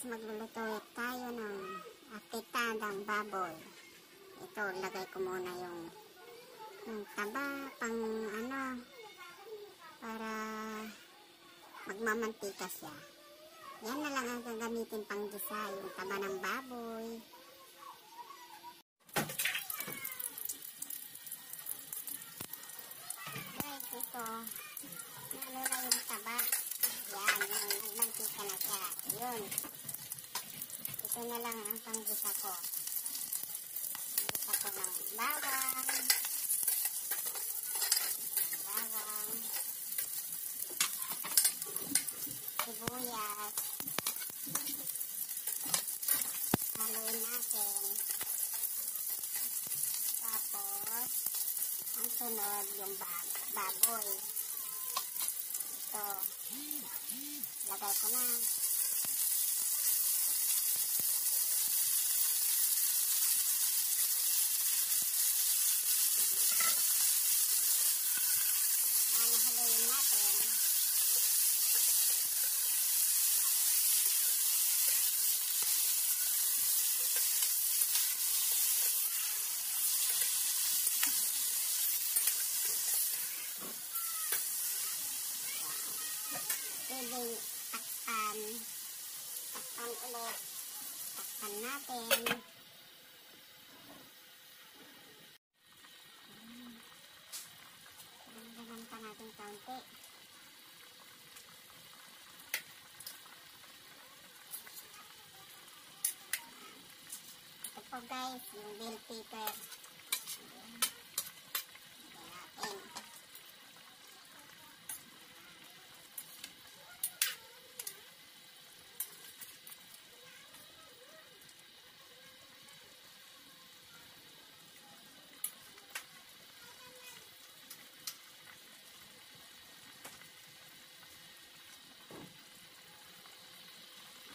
magluluto tayo ng akitadang baboy. Ito, lagay ko muna yung, yung taba, pang ano, para magmamantika siya. Yan na lang ang gagamitin pang gisa, yung taba ng baboy. Guys, ito, ano na yung taba. Yan, yung nagmantika na siya. Yun. Ito na lang ang panggisa ko. Panggisa ko ng bawang. Bawang. Sibuyas. Haluin natin. Tapos, ang sunod yung bab baboy. Ito. Lagay ko na. Haluin natin. Pwede takpan. Takpan ulit. Takpan natin. Ganyan pa kaunti. Ito po guys, yung bell pepper. Lagyan natin.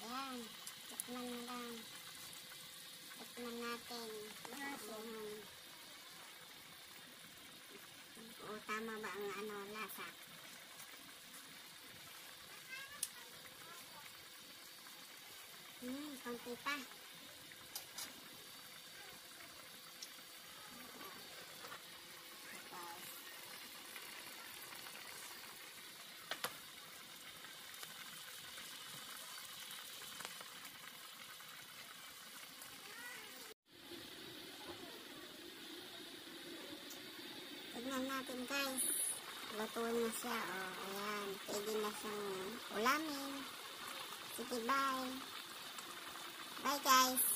Ayan, tikman na lang. Tikman natin. Yung, o tama ba ang ano, lasa? Hmm, konti pa. Tignan natin guys. Lutuin na siya. O, oh, ayan. Pwede na siyang ulamin. Sige, bye. Bye guys.